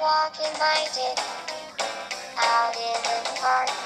walking dick out in the park.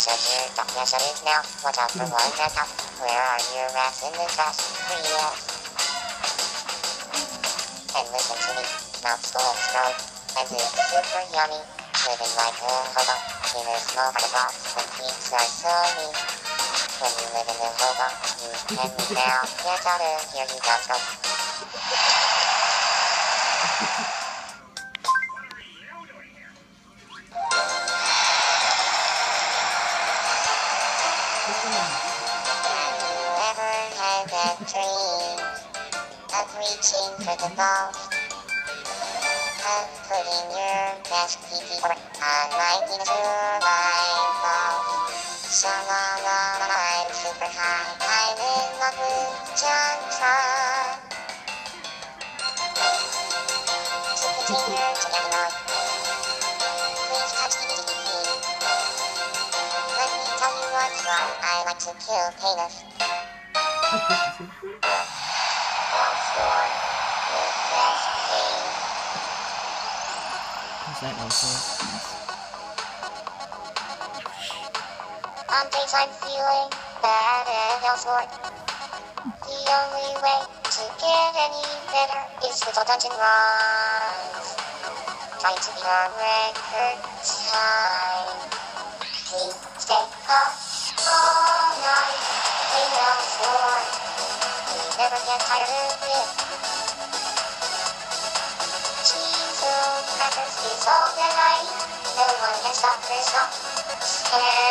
Shut your now. Watch out for one at top. Where are your rats in the trash? Three yes. And listen to me. Mouth full of scroll. And it's super yummy. Living like a hobo. In a of box. When peeps are so mean. When you live in the hobo, you can now. Get out of here, you dumb scope. Dream of reaching for the ball. Of putting your best PP on my penis to my ball. So la la, I'm super high. I'm in love with John. To. Please touch the Let me tell you what's wrong. I like to kill penis. That also? On days I'm feeling bad and elsewhere. The only way to get any better is with all dungeon runs. Trying to be a record time. Please stay up stop this up.